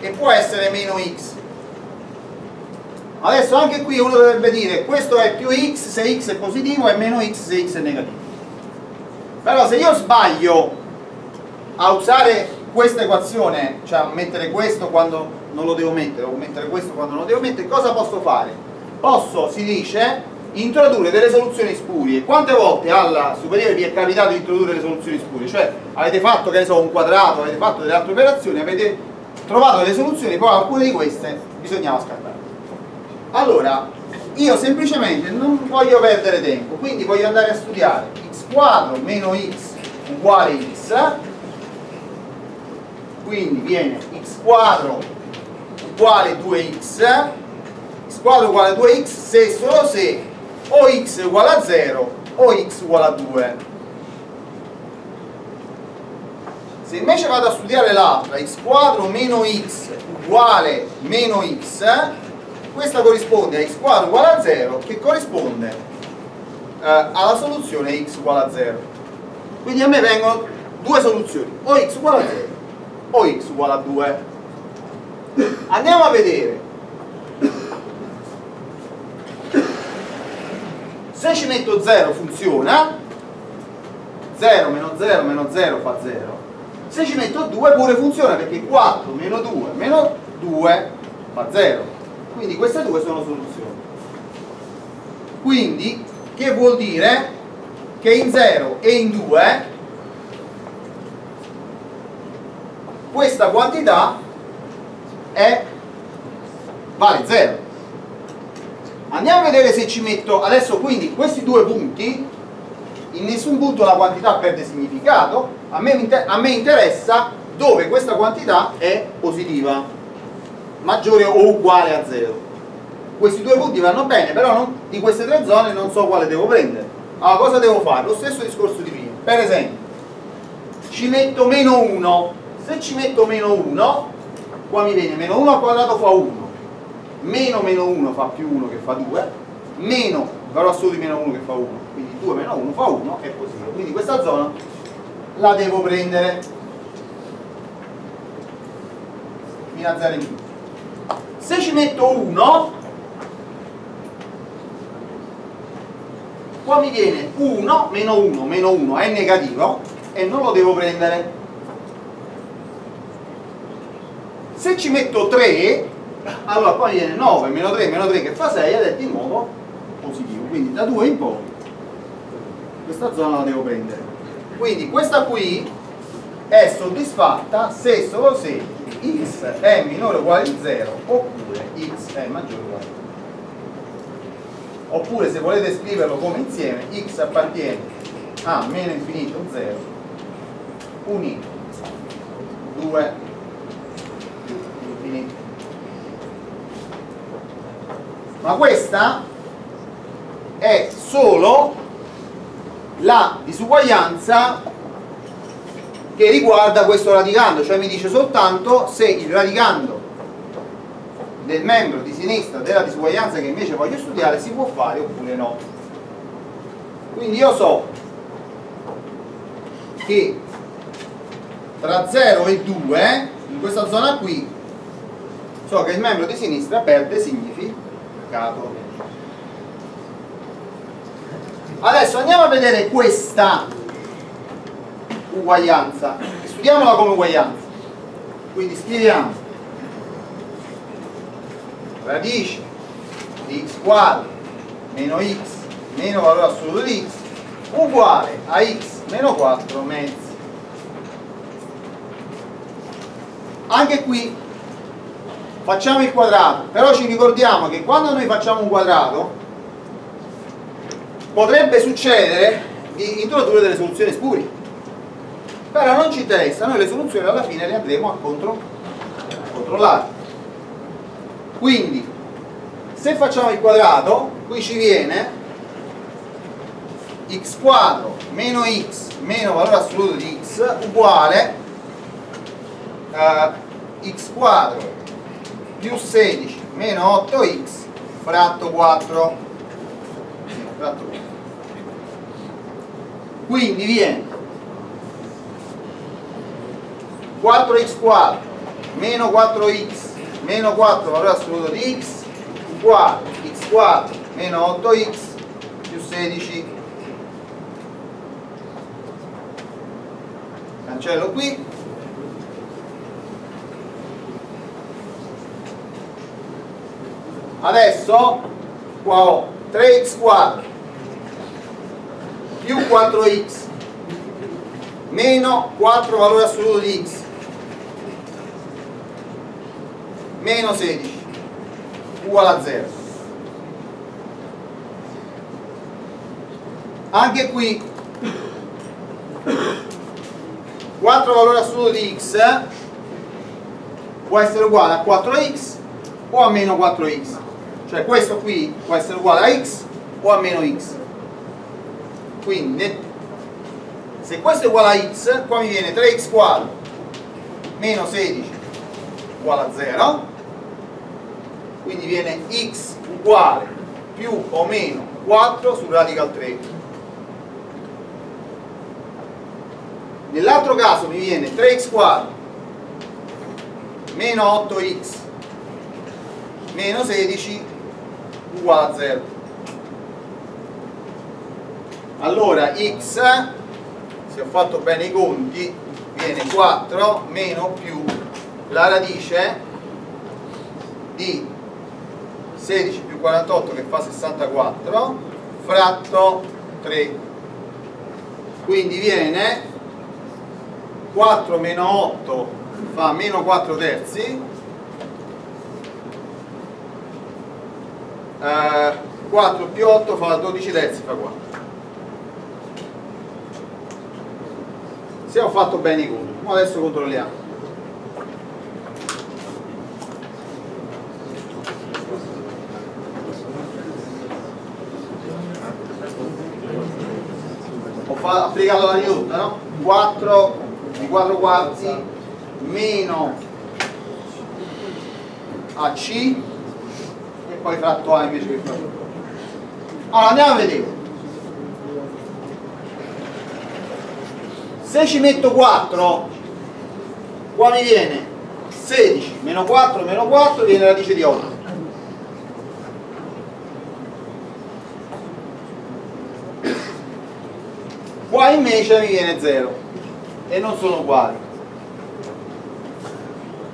Speaker 1: e può essere meno x. Adesso anche qui uno dovrebbe dire questo è più x se x è positivo e meno x se x è negativo. Però se io sbaglio a usare questa equazione cioè a mettere questo quando non lo devo mettere o mettere questo quando non lo devo mettere cosa posso fare? posso, si dice introdurre delle soluzioni spurie. Quante volte alla superiore vi è capitato di introdurre le soluzioni spurie? Cioè avete fatto, che ne so, un quadrato, avete fatto delle altre operazioni, avete trovato delle soluzioni, poi alcune di queste bisognava scartare. Allora, io semplicemente non voglio perdere tempo, quindi voglio andare a studiare x quadro meno x uguale x, quindi viene x quadro uguale 2x, x quadro uguale 2x se e solo se o x uguale a 0 o x uguale a 2 se invece vado a studiare l'altra x quadro meno x uguale meno x questa corrisponde a x quadro uguale a 0 che corrisponde eh, alla soluzione x uguale a 0 quindi a me vengono due soluzioni o x uguale a 0 o x uguale a 2 andiamo a vedere. Se ci metto 0 funziona. 0 meno 0 meno 0 fa 0 se ci metto 2 pure funziona perché 4 meno 2 meno 2 fa 0 quindi queste due sono soluzioni. Quindi che vuol dire? Che in 0 e in 2 questa quantità è vale 0 andiamo a vedere se ci metto adesso quindi questi due punti in nessun punto la quantità perde significato a me, a me interessa dove questa quantità è positiva maggiore o uguale a 0 questi due punti vanno bene però non, di queste tre zone non so quale devo prendere. Allora cosa devo fare? lo stesso discorso di prima. Per esempio ci metto meno 1 se ci metto meno 1 qua mi viene meno 1 al quadrato fa 1 meno meno 1 fa più 1 che fa 2 meno valore assoluto di meno 1 che fa 1 quindi 2 meno 1 fa 1 è positivo quindi questa zona la devo prendere. Fino a 0 in più. Se ci metto 1 qua mi viene 1 meno 1 meno 1 è negativo e non lo devo prendere se ci metto 3 allora poi viene 9 meno 3 meno 3 che fa 6 ed è di nuovo positivo. Quindi da 2 in poi questa zona la devo prendere. Quindi questa qui è soddisfatta se solo se x è minore o uguale a 0 oppure x è maggiore o uguale a 0 oppure se volete scriverlo come insieme x appartiene a meno infinito 0 unito 2 infinito ma questa è solo la disuguaglianza che riguarda questo radicando, cioè mi dice soltanto se il radicando del membro di sinistra della disuguaglianza che invece voglio studiare si può fare oppure no. Quindi io so che tra 0 e 2 in questa zona qui so che il membro di sinistra perde significato adesso andiamo a vedere questa uguaglianza. Studiamola come uguaglianza. Quindi scriviamo. Radice di x quadro meno x meno valore assoluto di x uguale a x meno 4 mezzi. Anche qui facciamo il quadrato. Però ci ricordiamo che quando noi facciamo un quadrato potrebbe succedere di introdurre delle soluzioni spurie però non ci interessa noi le soluzioni alla fine le andremo a, contro, controllare. Quindi se facciamo il quadrato qui ci viene x quadro meno x meno valore assoluto di x uguale uh, x quadro più 16 meno 8x fratto 4 fratto 4 quindi viene 4x quadro meno 4x meno 4 valore assoluto di x uguale x quadro meno 8x più 16 cancello qui adesso qua ho 3x quadro più 4x meno 4 valore assoluto di x meno 16 uguale a 0 anche qui 4 valore assoluto di x può essere uguale a 4x o a meno 4x cioè questo qui può essere uguale a x o a meno x. Quindi se questo è uguale a x qua mi viene 3x quadro meno 16 uguale a 0 quindi viene x uguale più o meno 4 su radical 3 nell'altro caso mi viene 3x quadro meno 8x meno 16 uguale a 0 allora x se ho fatto bene i conti viene 4 meno più la radice di 16 più 48 che fa 64 fratto 3 quindi viene 4 meno 8 fa meno 4 terzi eh, 4 più 8 fa 12 terzi fa 4 se ho fatto bene i conti adesso controlliamo ho applicato la ridotta no? 4 di 4 quarti meno AC e poi fratto A invece che fratto allora andiamo a vedere. Se ci metto 4 qua mi viene 16 meno 4 meno 4 viene radice di 8 qua invece mi viene 0 e non sono uguali.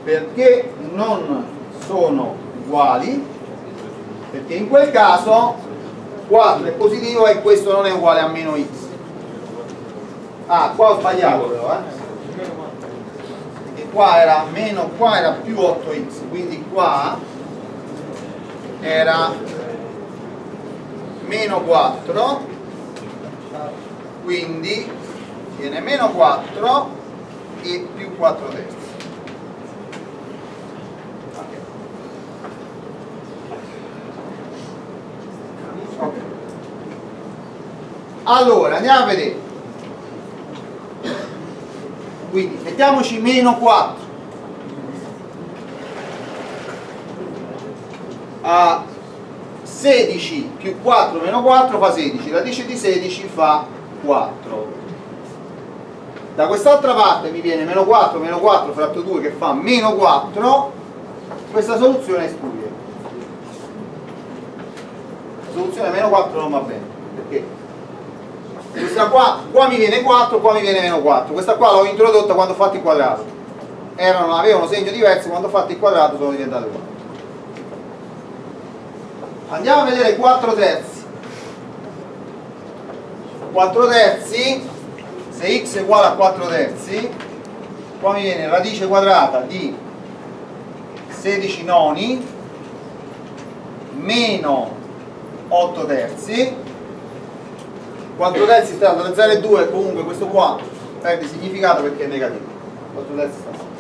Speaker 1: Perché non sono uguali perché in quel caso 4 è positivo e questo non è uguale a meno x. Ah qua ho sbagliato però eh. Perché qua era meno qua era più 8x quindi qua era meno 4 quindi viene meno 4 e più 4 terzi okay. Allora andiamo a vedere. Quindi mettiamoci meno 4 a 16 più 4 meno 4 fa 16 radice di 16 fa 4 da quest'altra parte mi viene meno 4 meno 4 fratto 2 che fa meno 4 questa soluzione è spuria la soluzione meno 4 non va bene perché questa qua, qua mi viene 4, qua mi viene meno 4 questa qua l'ho introdotta quando ho fatto il quadrato. Erano, avevano segno diverso quando ho fatto il quadrato sono diventate uguali andiamo a vedere 4 terzi. 4 terzi se x è uguale a 4 terzi qua mi viene radice quadrata di 16 noni meno 8 terzi 4 terzi sta tra 0 e 2 comunque questo qua perde significato perché è negativo. 4 terzi sta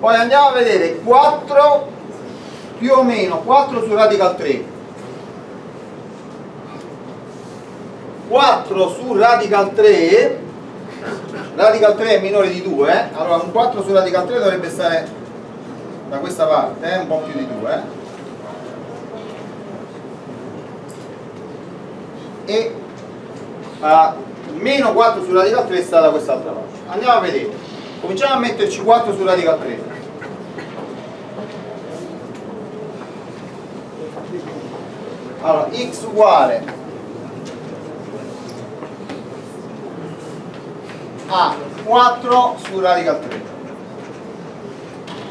Speaker 1: poi andiamo a vedere 4 più o meno 4 su radical 3 4 su radical 3 radical 3 è minore di 2 allora un 4 su radical 3 dovrebbe stare da questa parte eh, un po' più di 2 e uh, meno 4 su radical 3 sta da quest'altra parte andiamo a vedere. Cominciamo a metterci 4 su radical 3 allora x uguale a 4 su radical 3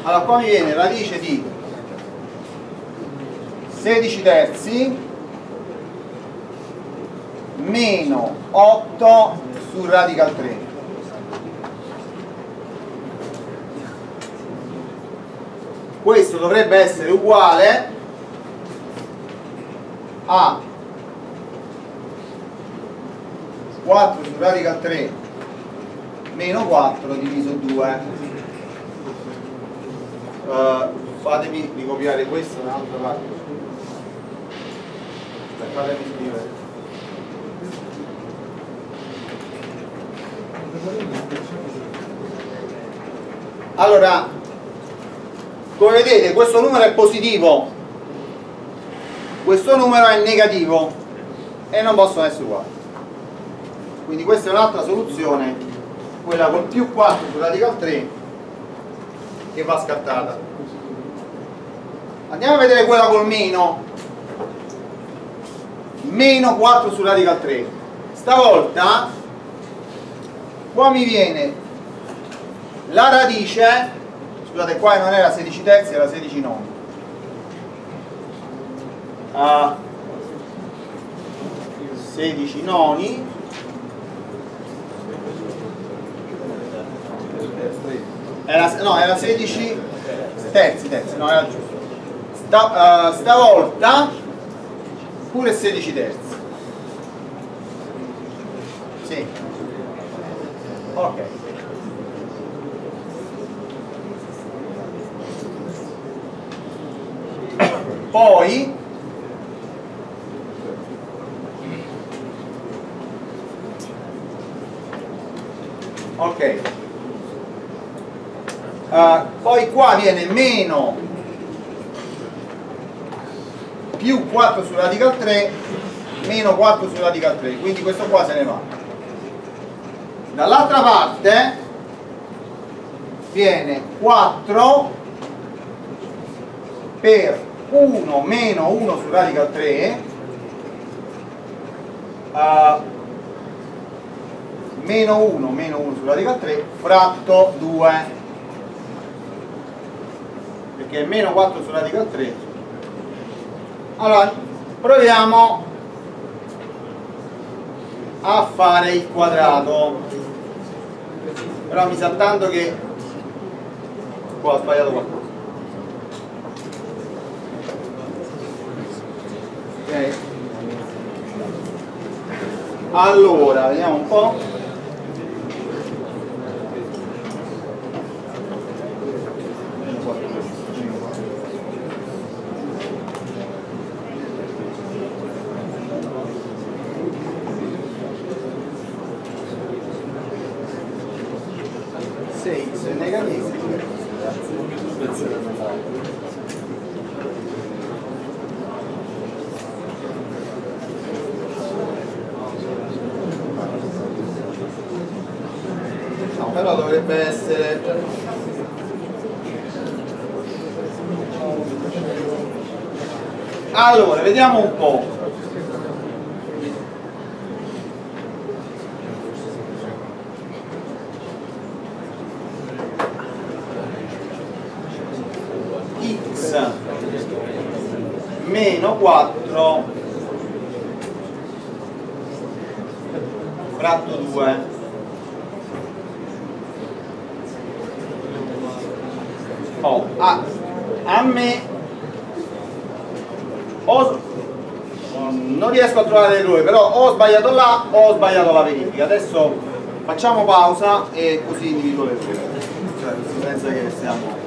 Speaker 1: allora qua mi viene radice di 16 terzi meno 8 su radical 3 questo dovrebbe essere uguale a 4 su radical 3 meno 4 diviso 2 uh, fatemi ricopiare questo da un'altra parte. Fatemi scrivere allora come vedete questo numero è positivo. Questo numero è negativo. E non possono essere uguali. Quindi questa è un'altra soluzione quella con più 4 su radical 3 che va scartata. Andiamo a vedere quella col meno. Meno 4 su radical 3 stavolta qua mi viene la radice scusate qua non era 16 terzi era 16 noni a 16 noni era, no era 16 terzi terzi no era giusto. Sta, uh, stavolta pure 16 terzi. Sì ok. Poi ok. Uh, poi qua viene meno più 4 su radical 3 meno 4 su radical 3 quindi questo qua se ne va dall'altra parte viene 4 per 1 meno 1 su radical 3 uh, meno 1 meno 1 su radical 3 fratto 2 perché è meno 4 su radical 3 allora proviamo a fare il quadrato però mi sa tanto che qua ho sbagliato qualcosa. Ok. Allora vediamo un po' se x è negativo no però dovrebbe essere allora vediamo un po' x meno 4 fratto 2 oh, a, a me o, trovare l'errore però ho sbagliato là o ho sbagliato la verifica. Adesso facciamo pausa e così individuo l'errore cioè senza che stiamo